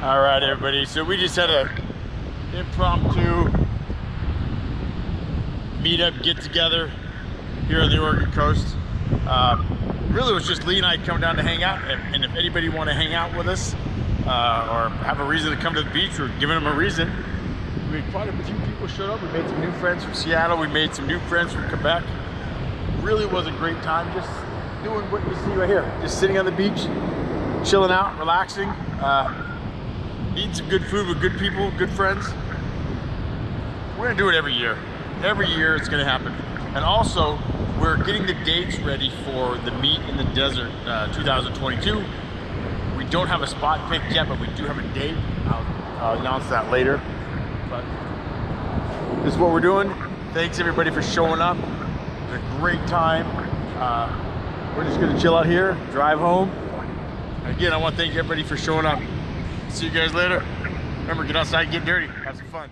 All right, everybody. So we just had a impromptu meetup, get together here on the Oregon coast. Uh, really, it was just Leah and I coming down to hang out. And, if anybody want to hang out with us uh, or have a reason to come to the beach, we're giving them a reason. We quite a few people showed up. We made some new friends from Seattle. We made some new friends from Quebec. Really was a great time. Just doing what you see right here. Just sitting on the beach, chilling out, relaxing. Uh, eating some good food with good people, good friends. We're gonna do it every year. Every year it's gonna happen. And also, we're getting the dates ready for the Meet in the Desert uh, 2022. We don't have a spot picked yet, but we do have a date. I'll, I'll announce that later. But this is what we're doing. Thanks everybody for showing up. It's a great time. Uh, we're just gonna chill out here, drive home. Again, I want to thank everybody for showing up. See you guys later. Remember, get outside, get dirty, have some fun.